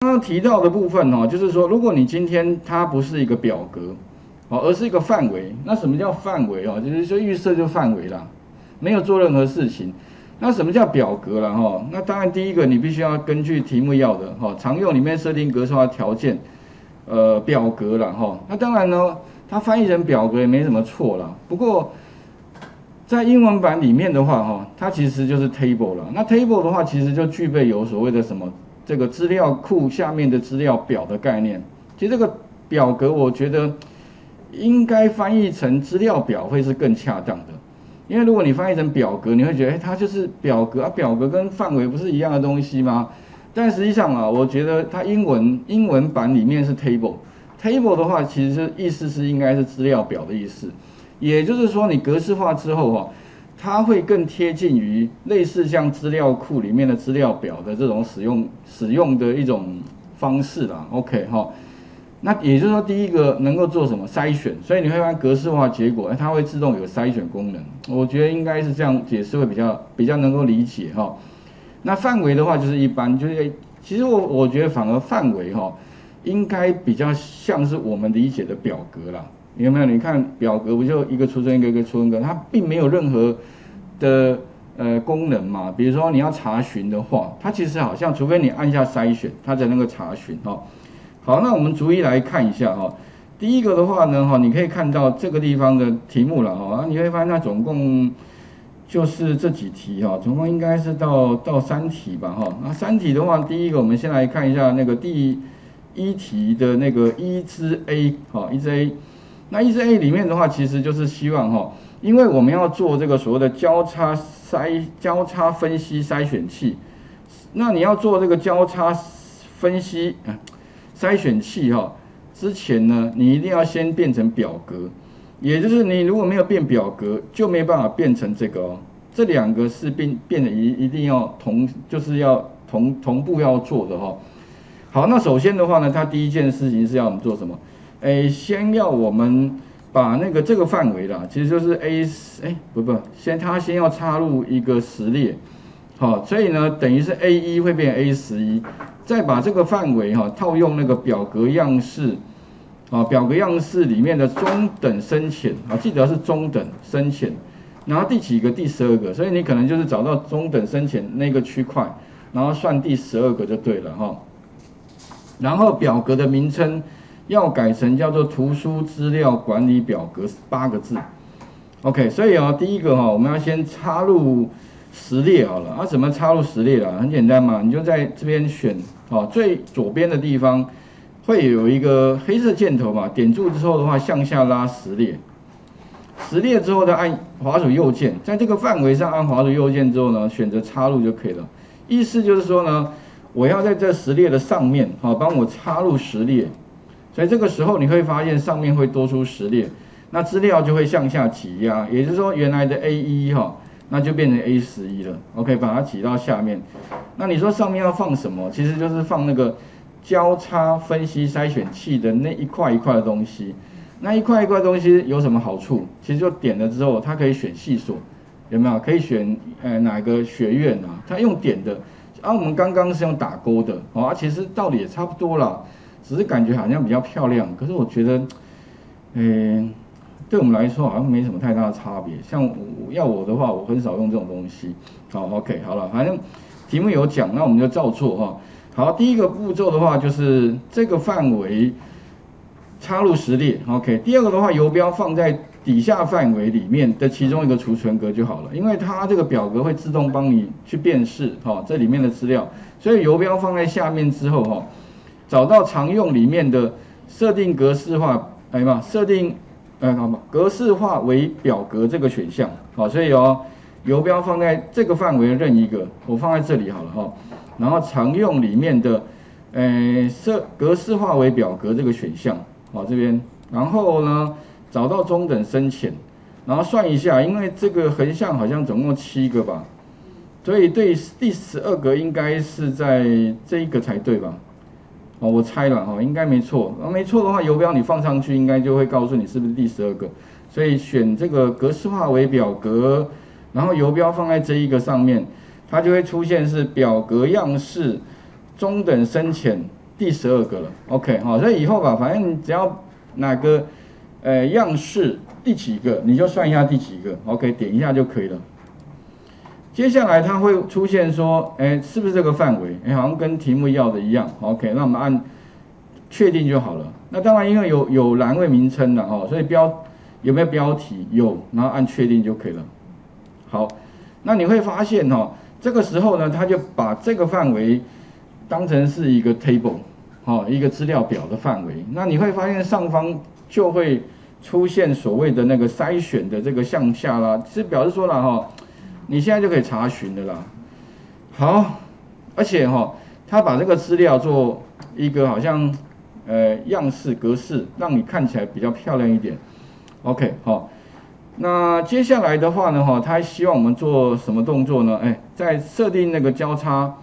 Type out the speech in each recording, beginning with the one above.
刚刚提到的部分哦，就是说，如果你今天它不是一个表格，哦，而是一个范围，那什么叫范围哦？就是说预设就范围啦，没有做任何事情。那什么叫表格了哈？那当然第一个你必须要根据题目要的哈，常用里面设定格式化条件，呃，表格了哈。那当然呢，它翻译成表格也没什么错啦。不过在英文版里面的话哈，它其实就是 table 了。那 table 的话，其实就具备有所谓的什么？这个资料库下面的资料表的概念，其实这个表格我觉得应该翻译成资料表会是更恰当的，因为如果你翻译成表格，你会觉得哎，它就是表格啊，表格跟范围不是一样的东西吗？但实际上啊，我觉得它英文英文版里面是 table，table 的话其实意思是应该是资料表的意思，也就是说你格式化之后哈。它会更贴近于类似像资料库里面的资料表的这种使用使用的一种方式啦。OK 哈，那也就是说第一个能够做什么筛选，所以你会发现格式化结果，它会自动有筛选功能。我觉得应该是这样解释会比较比较能够理解哈。那范围的话就是一般就是，其实我我觉得反而范围哈应该比较像是我们理解的表格啦。有没有？你看表格不就一个储存一个一个储存格，它并没有任何的呃功能嘛。比如说你要查询的话，它其实好像除非你按下筛选，它才能够查询哈。好，那我们逐一来看一下哈。第一个的话呢哈，你可以看到这个地方的题目了哈。你会发现它总共就是这几题哈，总共应该是到到三题吧哈。那三题的话，第一个我们先来看一下那个第一题的那个一之 A 哈，一之 A。那 E C A 里面的话，其实就是希望哈，因为我们要做这个所谓的交叉筛、交叉分析筛选器，那你要做这个交叉分析啊筛选器哈，之前呢，你一定要先变成表格，也就是你如果没有变表格，就没办法变成这个哦，这两个是变变得一一定要同，就是要同同步要做的哈。好，那首先的话呢，它第一件事情是要我们做什么？哎，先要我们把那个这个范围啦，其实就是 A，哎，不不，先它先要插入一个实列，好，所以呢，等于是 A 一会变 A 十一，再把这个范围哈套用那个表格样式，啊，表格样式里面的中等深浅啊，记得是中等深浅，然后第几个第十二个，所以你可能就是找到中等深浅那个区块，然后算第十二个就对了哈，然后表格的名称。要改成叫做图书资料管理表格八个字，OK，所以啊，第一个哈，我们要先插入实列好了，啊，怎么插入实列啊？很简单嘛，你就在这边选，啊，最左边的地方会有一个黑色箭头嘛，点住之后的话，向下拉实列，实列之后再按滑鼠右键，在这个范围上按滑鼠右键之后呢，选择插入就可以了。意思就是说呢，我要在这实列的上面，好，帮我插入实列。所以这个时候你会发现上面会多出十列，那资料就会向下挤压，也就是说原来的 A 一哈，那就变成 A 十一了。OK，把它挤到下面。那你说上面要放什么？其实就是放那个交叉分析筛选器的那一块一块的东西。那一块一块东西有什么好处？其实就点了之后，它可以选系所，有没有？可以选呃哪个学院啊？它用点的，而我们刚刚是用打勾的，啊，其实道理也差不多了。只是感觉好像比较漂亮，可是我觉得，嗯，对我们来说好像没什么太大的差别。像我要我的话，我很少用这种东西。好，OK，好了，反正题目有讲，那我们就照做哈。好，第一个步骤的话就是这个范围插入实例，OK。第二个的话，游标放在底下范围里面的其中一个储存格就好了，因为它这个表格会自动帮你去辨识哈这里面的资料，所以游标放在下面之后哈。找到常用里面的设定格式化，哎嘛，设定，哎好嘛，格式化为表格这个选项，好，所以哦，游标放在这个范围任一个，我放在这里好了哈，然后常用里面的，哎设格式化为表格这个选项，好这边，然后呢找到中等深浅，然后算一下，因为这个横向好像总共七个吧，所以对第十二格应该是在这一个才对吧？哦，我猜了哈，应该没错。那没错的话，游标你放上去，应该就会告诉你是不是第十二个。所以选这个格式化为表格，然后游标放在这一个上面，它就会出现是表格样式中等深浅第十二个了，OK 好，所以以后吧，反正你只要哪个呃样式第几个，你就算一下第几个，OK 点一下就可以了。接下来它会出现说，哎，是不是这个范围？哎，好像跟题目要的一样，OK，那我们按确定就好了。那当然因为有有栏位名称的哦，所以标有没有标题？有，然后按确定就可以了。好，那你会发现哦，这个时候呢，它就把这个范围当成是一个 table，哦，一个资料表的范围。那你会发现上方就会出现所谓的那个筛选的这个向下啦，是表示说了哈。你现在就可以查询的啦。好，而且哈，他把这个资料做一个好像呃样式格式，让你看起来比较漂亮一点。OK，好。那接下来的话呢，哈，他希望我们做什么动作呢？哎，在设定那个交叉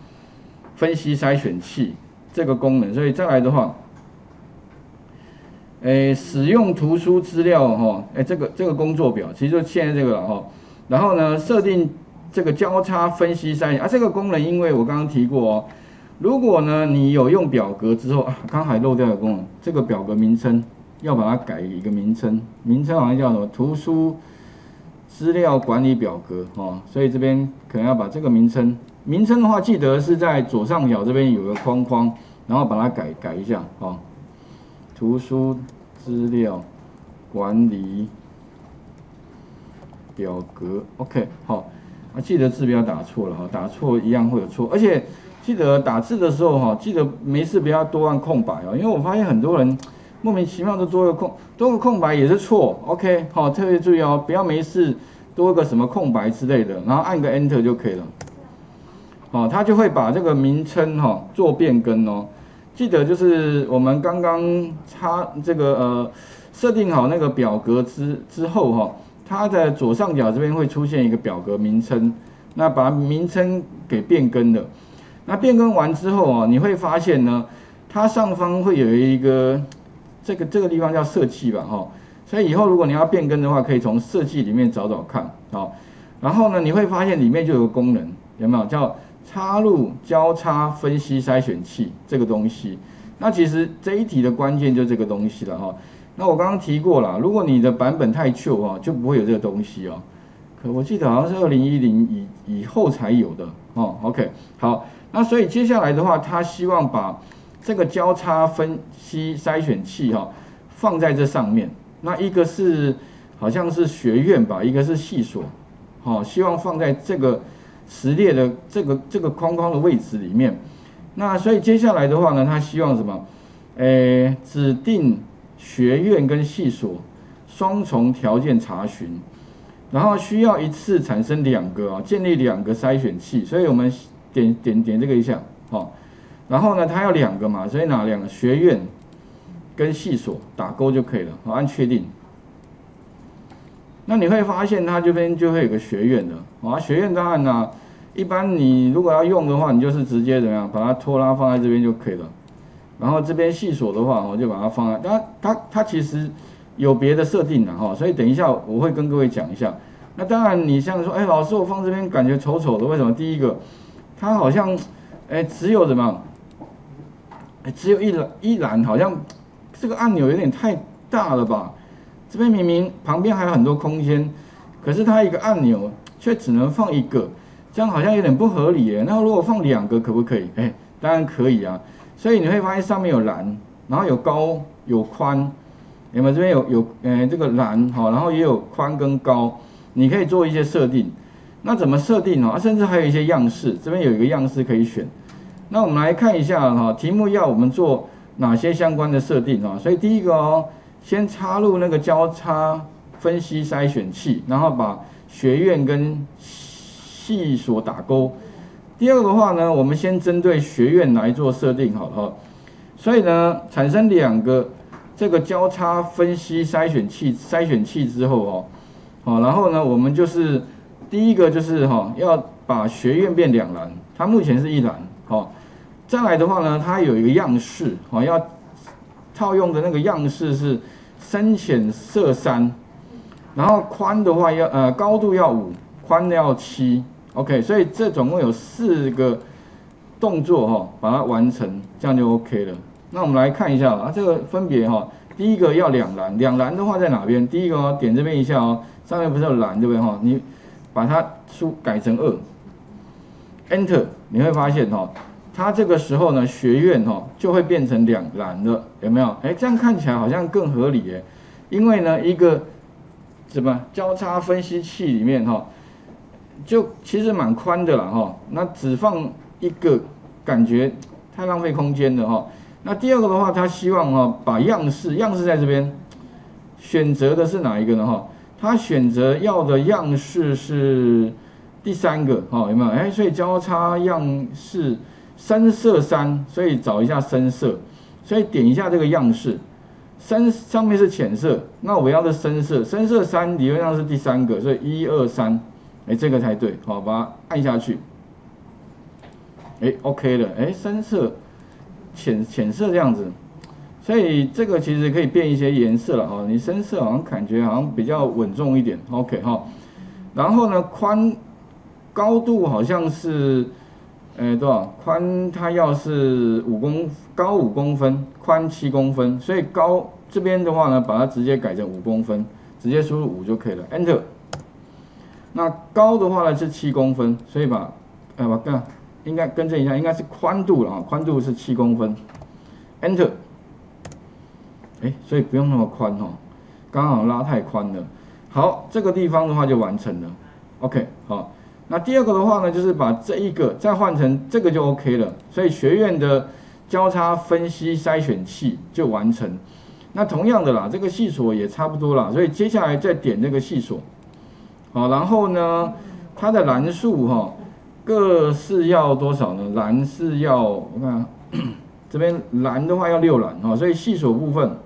分析筛选器这个功能。所以再来的话，哎，使用图书资料哈，哎，这个这个工作表，其实就现在这个了哈。然后呢，设定这个交叉分析筛啊，这个功能，因为我刚刚提过哦，如果呢你有用表格之后啊，刚还漏掉的功能，这个表格名称要把它改一个名称，名称好像叫什么图书资料管理表格哦，所以这边可能要把这个名称，名称的话记得是在左上角这边有个框框，然后把它改改一下哦，图书资料管理。表格，OK，好，啊，记得字不要打错了哈，打错一样会有错，而且记得打字的时候哈，记得没事不要多按空白哦，因为我发现很多人莫名其妙的多个空，多个空白也是错，OK，好，特别注意哦，不要没事多个什么空白之类的，然后按个 Enter 就可以了，好，它就会把这个名称哈做变更哦，记得就是我们刚刚插这个呃设定好那个表格之之后哈。它的左上角这边会出现一个表格名称，那把名称给变更了。那变更完之后啊，你会发现呢，它上方会有一个这个这个地方叫设计吧，哈。所以以后如果你要变更的话，可以从设计里面找找看，好。然后呢，你会发现里面就有个功能，有没有叫插入交叉分析筛选器这个东西？那其实这一题的关键就这个东西了，哈。那我刚刚提过了，如果你的版本太旧啊，就不会有这个东西哦。可我记得好像是二零一零以以后才有的哦。OK，好，那所以接下来的话，他希望把这个交叉分析筛选器哈放在这上面。那一个是好像是学院吧，一个是系所，好，希望放在这个实列的这个这个框框的位置里面。那所以接下来的话呢，他希望什么？诶，指定。学院跟系所双重条件查询，然后需要一次产生两个啊，建立两个筛选器，所以我们点点点这个一下，好，然后呢，它要两个嘛，所以哪两个学院跟系所打勾就可以了，好，按确定。那你会发现它这边就会有个学院的，啊，学院当然呢，一般你如果要用的话，你就是直接怎么样，把它拖拉放在这边就可以了。然后这边细锁的话，我就把它放在它它它其实有别的设定的哈，所以等一下我会跟各位讲一下。那当然你像说，哎，老师我放这边感觉丑丑的，为什么？第一个，它好像哎只有什么？哎只有一栏一栏，好像这个按钮有点太大了吧？这边明明旁边还有很多空间，可是它一个按钮却只能放一个，这样好像有点不合理耶。那如果放两个可不可以？哎，当然可以啊。所以你会发现上面有栏，然后有高有宽，有没有？这边有有，呃，这个栏好，然后也有宽跟高，你可以做一些设定。那怎么设定呢？啊，甚至还有一些样式，这边有一个样式可以选。那我们来看一下哈，题目要我们做哪些相关的设定啊？所以第一个哦，先插入那个交叉分析筛选器，然后把学院跟系所打勾。第二个的话呢，我们先针对学院来做设定，好了，所以呢，产生两个这个交叉分析筛选器筛选器之后哦，好，然后呢，我们就是第一个就是哈，要把学院变两栏，它目前是一栏，好，再来的话呢，它有一个样式，好，要套用的那个样式是深浅色三，然后宽的话要呃高度要五，宽要七。OK，所以这总共有四个动作哈，把它完成，这样就 OK 了。那我们来看一下啊，这个分别哈，第一个要两栏，两栏的话在哪边？第一个哦，点这边一下哦，上面不是有栏对不对哈？你把它输改成二，Enter，你会发现哈，它这个时候呢，学院哈就会变成两栏的，有没有？哎，这样看起来好像更合理耶，因为呢，一个什么交叉分析器里面哈，就其实蛮宽的了哈，那只放一个，感觉太浪费空间了哈。那第二个的话，他希望哈把样式，样式在这边，选择的是哪一个呢哈？他选择要的样式是第三个哈，有没有？哎，所以交叉样式深色三，所以找一下深色，所以点一下这个样式，深上面是浅色，那我要的深色，深色三理论上是第三个，所以一二三，哎，这个才对，好，把它按下去，哎，OK 了，哎，深色。浅浅色这样子，所以这个其实可以变一些颜色了哈。你深色好像感觉好像比较稳重一点，OK 哈。然后呢，宽高度好像是，呃多少？宽它要是五公高五公分，宽七公分，所以高这边的话呢，把它直接改成五公分，直接输入五就可以了，Enter。那高的话呢是七公分，所以把，哎我看。应该更正一下，应该是宽度了啊，宽度是七公分，Enter，哎，所以不用那么宽哈，刚好拉太宽了。好，这个地方的话就完成了，OK，好，那第二个的话呢，就是把这一个再换成这个就 OK 了，所以学院的交叉分析筛选器就完成。那同样的啦，这个细锁也差不多啦，所以接下来再点这个细锁，好，然后呢，它的栏数哈。各是要多少呢？蓝是要我看 这边蓝的话要六蓝啊，所以细锁部分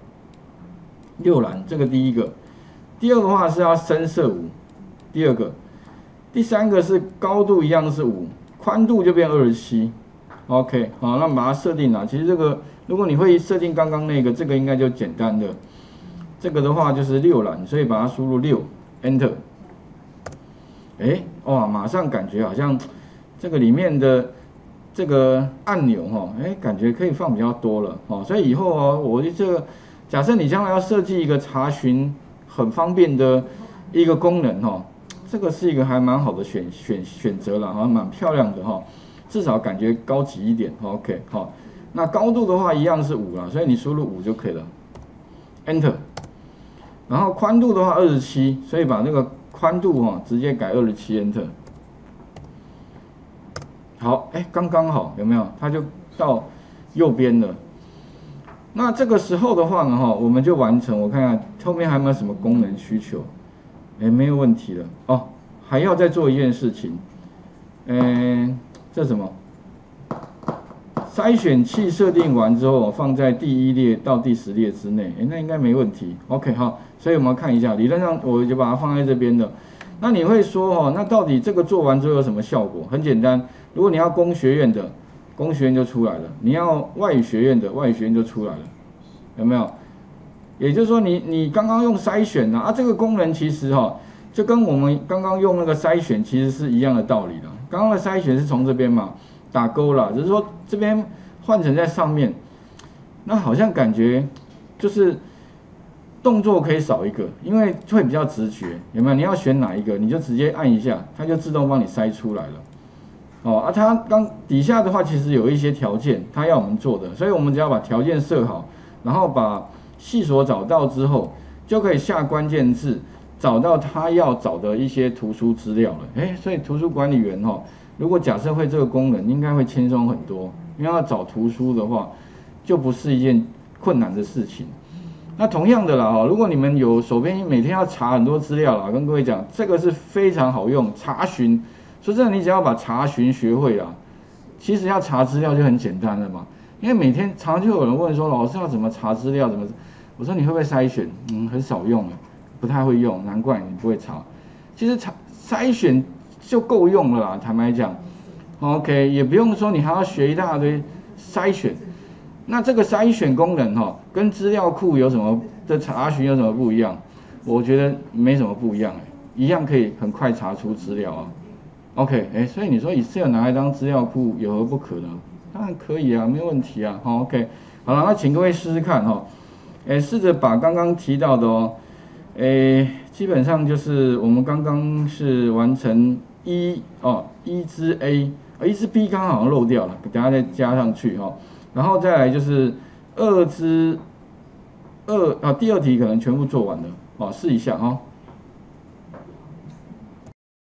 六蓝，这个第一个。第二个话是要深色五，第二个。第三个是高度一样是五，宽度就变二十七。OK，好，那把它设定了。其实这个如果你会设定刚刚那个，这个应该就简单的。这个的话就是六蓝，所以把它输入六，Enter。哎，哇，马上感觉好像。这个里面的这个按钮哈，哎，感觉可以放比较多了哦，所以以后哦，我这个假设你将来要设计一个查询很方便的一个功能哈，这个是一个还蛮好的选选选择了哈，蛮漂亮的哈，至少感觉高级一点，OK 好，那高度的话一样是五了，所以你输入五就可以了，Enter，然后宽度的话二十七，所以把那个宽度哈直接改二十七英寸。好，哎，刚刚好，有没有？它就到右边了。那这个时候的话呢，哈，我们就完成。我看看后面还有没有什么功能需求？哎，没有问题了。哦，还要再做一件事情。嗯，这什么？筛选器设定完之后，放在第一列到第十列之内。哎，那应该没问题。OK，好。所以我们看一下，理论上我就把它放在这边的。那你会说，哦，那到底这个做完之后有什么效果？很简单。如果你要工学院的，工学院就出来了；你要外语学院的，外语学院就出来了，有没有？也就是说，你你刚刚用筛选呢，啊，这个功能其实哈，就跟我们刚刚用那个筛选其实是一样的道理的。刚刚的筛选是从这边嘛打勾了，只是说这边换成在上面，那好像感觉就是动作可以少一个，因为会比较直觉，有没有？你要选哪一个，你就直接按一下，它就自动帮你筛出来了。哦啊，它刚底下的话其实有一些条件，它要我们做的，所以我们只要把条件设好，然后把细所找到之后，就可以下关键字，找到他要找的一些图书资料了。诶，所以图书管理员哈，如果假设会这个功能，应该会轻松很多，因为要找图书的话，就不是一件困难的事情。那同样的啦哈，如果你们有手边每天要查很多资料啦，跟各位讲，这个是非常好用，查询。说真的，你只要把查询学会了，其实要查资料就很简单了嘛。因为每天常常就有人问说，老师要怎么查资料？怎么？我说你会不会筛选？嗯，很少用，不太会用，难怪你不会查。其实查筛选就够用了啦。坦白讲，OK，也不用说你还要学一大堆筛选。那这个筛选功能哈，跟资料库有什么的查询有什么不一样？我觉得没什么不一样，一样可以很快查出资料啊。OK，哎，所以你说 Excel 拿来当资料库有何不可呢？当然可以啊，没问题啊。好，OK，好了，那请各位试试看哈，哎，试着把刚刚提到的哦，哎，基本上就是我们刚刚是完成一哦一支 A，一支 B 刚刚好像漏掉了，等下再加上去哈，然后再来就是二支二啊第二题可能全部做完了，哦试一下哈。